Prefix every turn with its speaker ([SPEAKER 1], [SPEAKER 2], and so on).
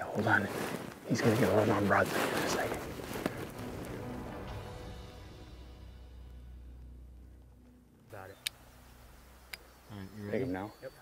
[SPEAKER 1] Okay, hold on. He's gonna get a little on broadside in a second.
[SPEAKER 2] Got it.
[SPEAKER 3] All right, you ready?
[SPEAKER 1] Take him now.
[SPEAKER 2] Yep.